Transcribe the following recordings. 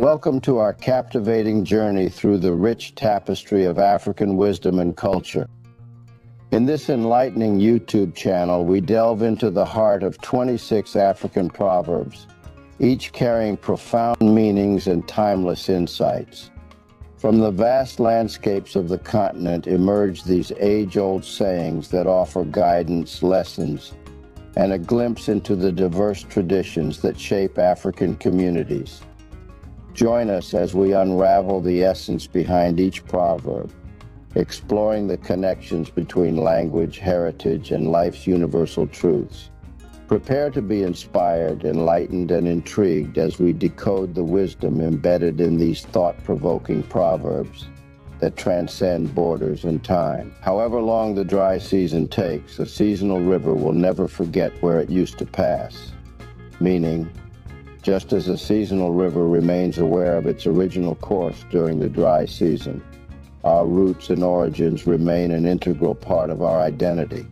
Welcome to our captivating journey through the rich tapestry of African wisdom and culture. In this enlightening YouTube channel, we delve into the heart of 26 African proverbs, each carrying profound meanings and timeless insights. From the vast landscapes of the continent emerge these age-old sayings that offer guidance, lessons, and a glimpse into the diverse traditions that shape African communities. Join us as we unravel the essence behind each proverb, exploring the connections between language, heritage, and life's universal truths. Prepare to be inspired, enlightened, and intrigued as we decode the wisdom embedded in these thought-provoking proverbs that transcend borders and time. However long the dry season takes, a seasonal river will never forget where it used to pass. Meaning, just as a seasonal river remains aware of its original course during the dry season, our roots and origins remain an integral part of our identity.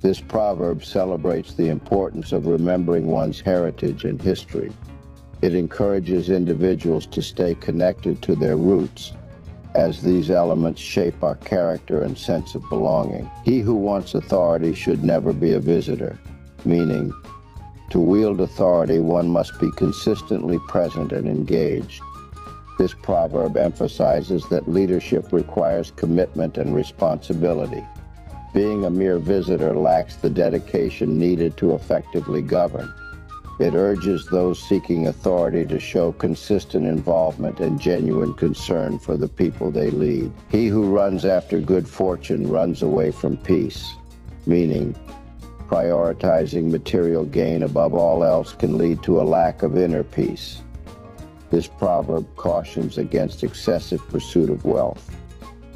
This proverb celebrates the importance of remembering one's heritage and history. It encourages individuals to stay connected to their roots, as these elements shape our character and sense of belonging. He who wants authority should never be a visitor, meaning, to wield authority, one must be consistently present and engaged. This proverb emphasizes that leadership requires commitment and responsibility. Being a mere visitor lacks the dedication needed to effectively govern. It urges those seeking authority to show consistent involvement and genuine concern for the people they lead. He who runs after good fortune runs away from peace, meaning prioritizing material gain above all else can lead to a lack of inner peace. This proverb cautions against excessive pursuit of wealth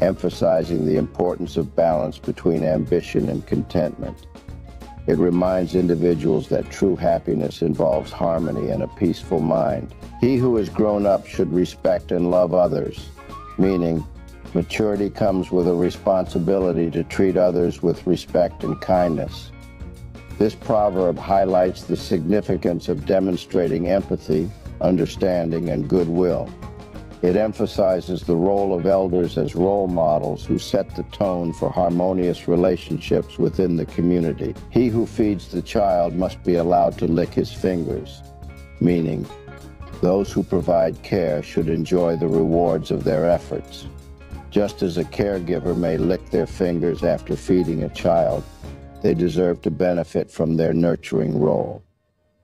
emphasizing the importance of balance between ambition and contentment. It reminds individuals that true happiness involves harmony and a peaceful mind. He who has grown up should respect and love others, meaning maturity comes with a responsibility to treat others with respect and kindness. This proverb highlights the significance of demonstrating empathy, understanding, and goodwill. It emphasizes the role of elders as role models who set the tone for harmonious relationships within the community. He who feeds the child must be allowed to lick his fingers, meaning those who provide care should enjoy the rewards of their efforts. Just as a caregiver may lick their fingers after feeding a child, they deserve to benefit from their nurturing role.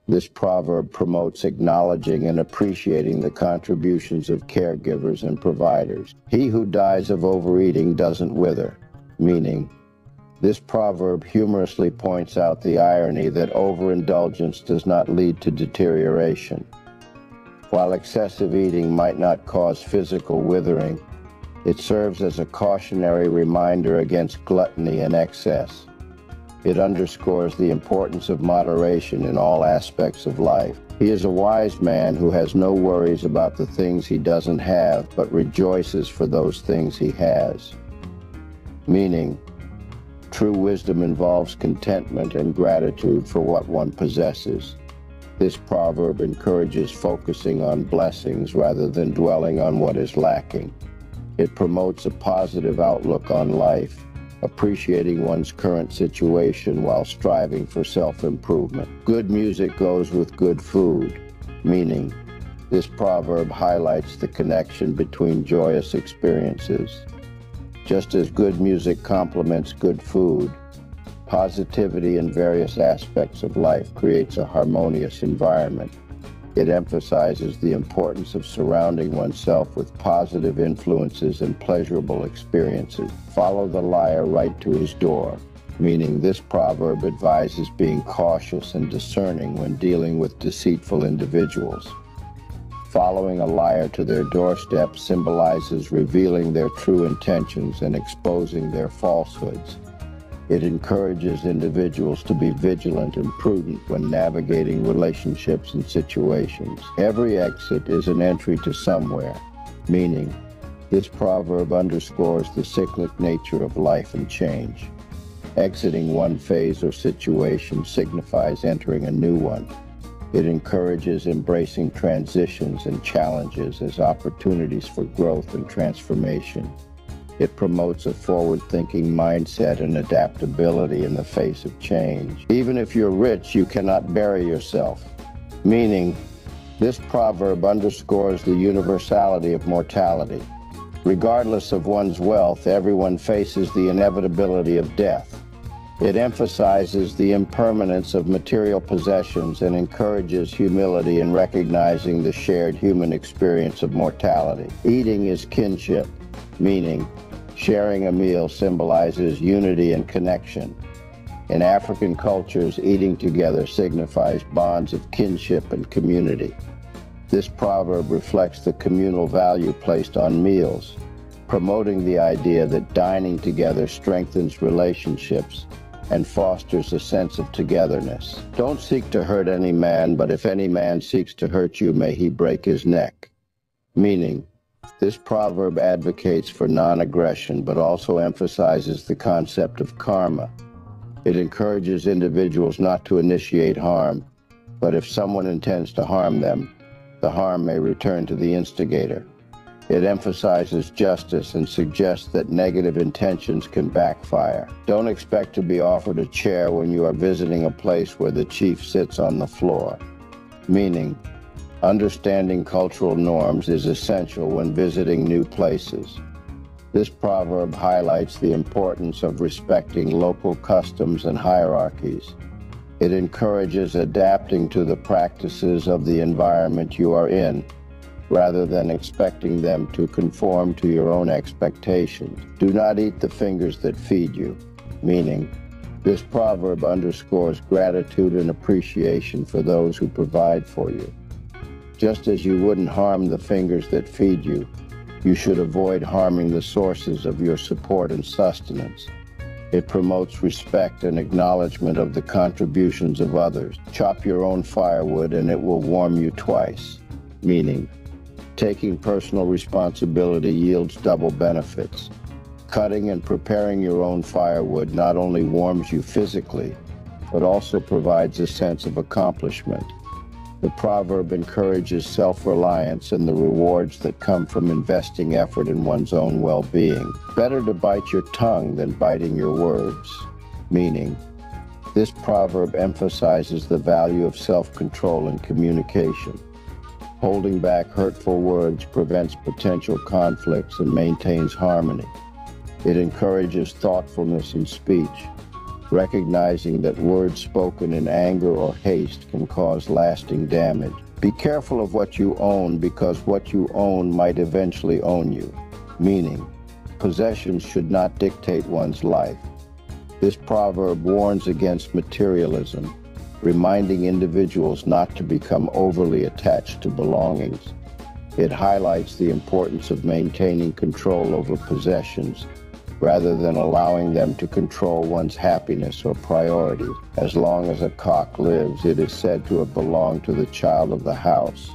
This proverb promotes acknowledging and appreciating the contributions of caregivers and providers. He who dies of overeating doesn't wither, meaning, this proverb humorously points out the irony that overindulgence does not lead to deterioration. While excessive eating might not cause physical withering, it serves as a cautionary reminder against gluttony and excess. It underscores the importance of moderation in all aspects of life. He is a wise man who has no worries about the things he doesn't have, but rejoices for those things he has. Meaning, true wisdom involves contentment and gratitude for what one possesses. This proverb encourages focusing on blessings rather than dwelling on what is lacking. It promotes a positive outlook on life appreciating one's current situation while striving for self-improvement. Good music goes with good food, meaning this proverb highlights the connection between joyous experiences. Just as good music complements good food, positivity in various aspects of life creates a harmonious environment. It emphasizes the importance of surrounding oneself with positive influences and pleasurable experiences. Follow the liar right to his door, meaning this proverb advises being cautious and discerning when dealing with deceitful individuals. Following a liar to their doorstep symbolizes revealing their true intentions and exposing their falsehoods. It encourages individuals to be vigilant and prudent when navigating relationships and situations. Every exit is an entry to somewhere, meaning this proverb underscores the cyclic nature of life and change. Exiting one phase or situation signifies entering a new one. It encourages embracing transitions and challenges as opportunities for growth and transformation. It promotes a forward thinking mindset and adaptability in the face of change. Even if you're rich, you cannot bury yourself. Meaning, this proverb underscores the universality of mortality. Regardless of one's wealth, everyone faces the inevitability of death. It emphasizes the impermanence of material possessions and encourages humility in recognizing the shared human experience of mortality. Eating is kinship, meaning sharing a meal symbolizes unity and connection. In African cultures, eating together signifies bonds of kinship and community. This proverb reflects the communal value placed on meals, promoting the idea that dining together strengthens relationships and fosters a sense of togetherness. Don't seek to hurt any man, but if any man seeks to hurt you, may he break his neck. Meaning, this proverb advocates for non-aggression, but also emphasizes the concept of karma. It encourages individuals not to initiate harm, but if someone intends to harm them, the harm may return to the instigator. It emphasizes justice and suggests that negative intentions can backfire. Don't expect to be offered a chair when you are visiting a place where the chief sits on the floor. Meaning, understanding cultural norms is essential when visiting new places. This proverb highlights the importance of respecting local customs and hierarchies. It encourages adapting to the practices of the environment you are in rather than expecting them to conform to your own expectations. Do not eat the fingers that feed you, meaning, this proverb underscores gratitude and appreciation for those who provide for you. Just as you wouldn't harm the fingers that feed you, you should avoid harming the sources of your support and sustenance. It promotes respect and acknowledgement of the contributions of others. Chop your own firewood and it will warm you twice, meaning taking personal responsibility yields double benefits. Cutting and preparing your own firewood not only warms you physically, but also provides a sense of accomplishment. The proverb encourages self-reliance and the rewards that come from investing effort in one's own well-being. Better to bite your tongue than biting your words, meaning this proverb emphasizes the value of self-control and communication. Holding back hurtful words prevents potential conflicts and maintains harmony. It encourages thoughtfulness in speech, recognizing that words spoken in anger or haste can cause lasting damage. Be careful of what you own because what you own might eventually own you, meaning possessions should not dictate one's life. This proverb warns against materialism reminding individuals not to become overly attached to belongings. It highlights the importance of maintaining control over possessions rather than allowing them to control one's happiness or priorities. As long as a cock lives, it is said to have belonged to the child of the house.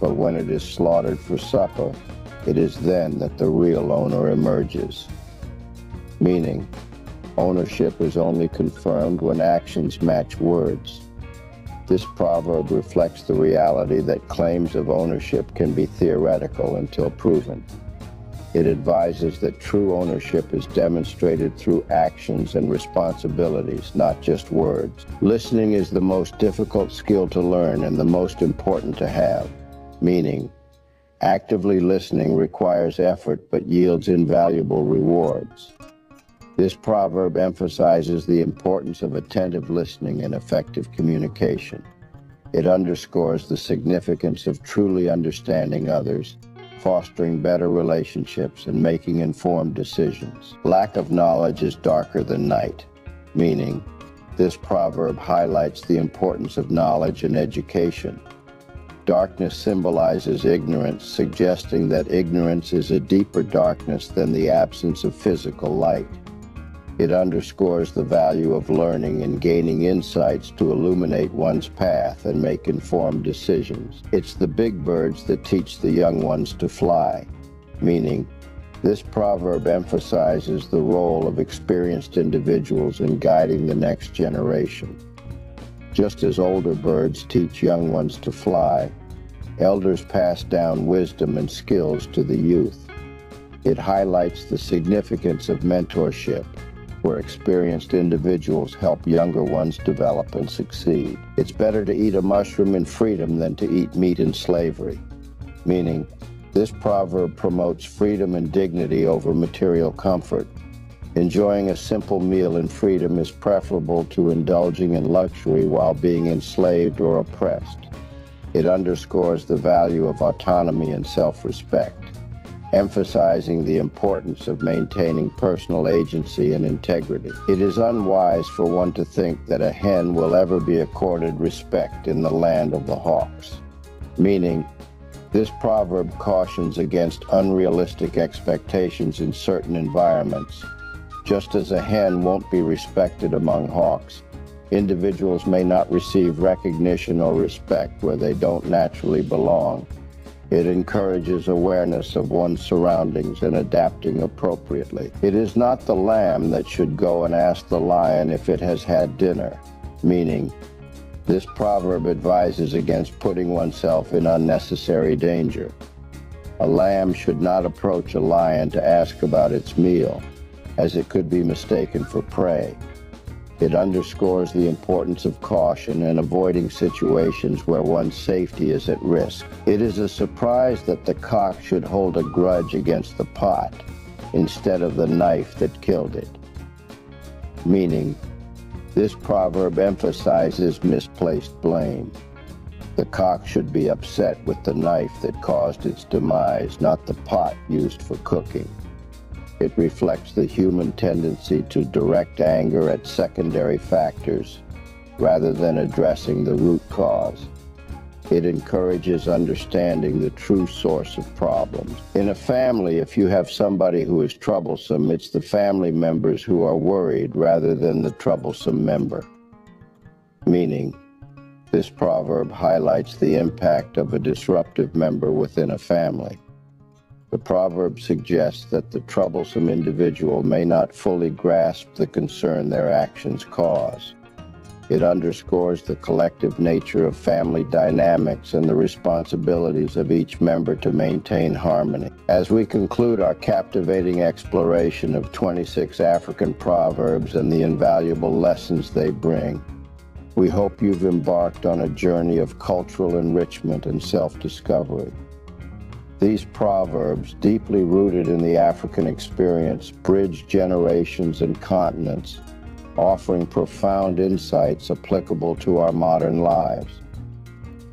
But when it is slaughtered for supper, it is then that the real owner emerges. Meaning, Ownership is only confirmed when actions match words. This proverb reflects the reality that claims of ownership can be theoretical until proven. It advises that true ownership is demonstrated through actions and responsibilities, not just words. Listening is the most difficult skill to learn and the most important to have, meaning actively listening requires effort but yields invaluable rewards. This proverb emphasizes the importance of attentive listening and effective communication. It underscores the significance of truly understanding others, fostering better relationships, and making informed decisions. Lack of knowledge is darker than night, meaning this proverb highlights the importance of knowledge and education. Darkness symbolizes ignorance, suggesting that ignorance is a deeper darkness than the absence of physical light. It underscores the value of learning and gaining insights to illuminate one's path and make informed decisions. It's the big birds that teach the young ones to fly, meaning this proverb emphasizes the role of experienced individuals in guiding the next generation. Just as older birds teach young ones to fly, elders pass down wisdom and skills to the youth. It highlights the significance of mentorship, where experienced individuals help younger ones develop and succeed. It's better to eat a mushroom in freedom than to eat meat in slavery, meaning this proverb promotes freedom and dignity over material comfort. Enjoying a simple meal in freedom is preferable to indulging in luxury while being enslaved or oppressed. It underscores the value of autonomy and self-respect, emphasizing the importance of maintaining personal agency and integrity. It is unwise for one to think that a hen will ever be accorded respect in the land of the hawks, meaning this proverb cautions against unrealistic expectations in certain environments. Just as a hen won't be respected among hawks, individuals may not receive recognition or respect where they don't naturally belong. It encourages awareness of one's surroundings and adapting appropriately. It is not the lamb that should go and ask the lion if it has had dinner, meaning this proverb advises against putting oneself in unnecessary danger. A lamb should not approach a lion to ask about its meal, as it could be mistaken for prey. It underscores the importance of caution and avoiding situations where one's safety is at risk. It is a surprise that the cock should hold a grudge against the pot instead of the knife that killed it. Meaning, this proverb emphasizes misplaced blame. The cock should be upset with the knife that caused its demise, not the pot used for cooking. It reflects the human tendency to direct anger at secondary factors rather than addressing the root cause. It encourages understanding the true source of problems. In a family, if you have somebody who is troublesome, it's the family members who are worried rather than the troublesome member. Meaning, this proverb highlights the impact of a disruptive member within a family. The proverb suggests that the troublesome individual may not fully grasp the concern their actions cause. It underscores the collective nature of family dynamics and the responsibilities of each member to maintain harmony. As we conclude our captivating exploration of 26 African proverbs and the invaluable lessons they bring, we hope you've embarked on a journey of cultural enrichment and self-discovery. These proverbs, deeply rooted in the African experience, bridge generations and continents offering profound insights applicable to our modern lives.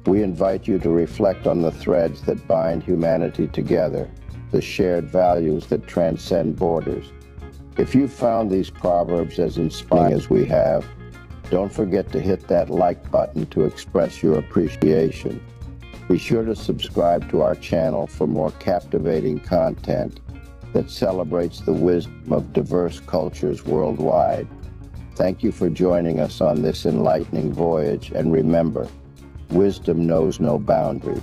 We invite you to reflect on the threads that bind humanity together, the shared values that transcend borders. If you found these proverbs as inspiring as we have, don't forget to hit that like button to express your appreciation. Be sure to subscribe to our channel for more captivating content that celebrates the wisdom of diverse cultures worldwide. Thank you for joining us on this enlightening voyage, and remember, wisdom knows no boundary.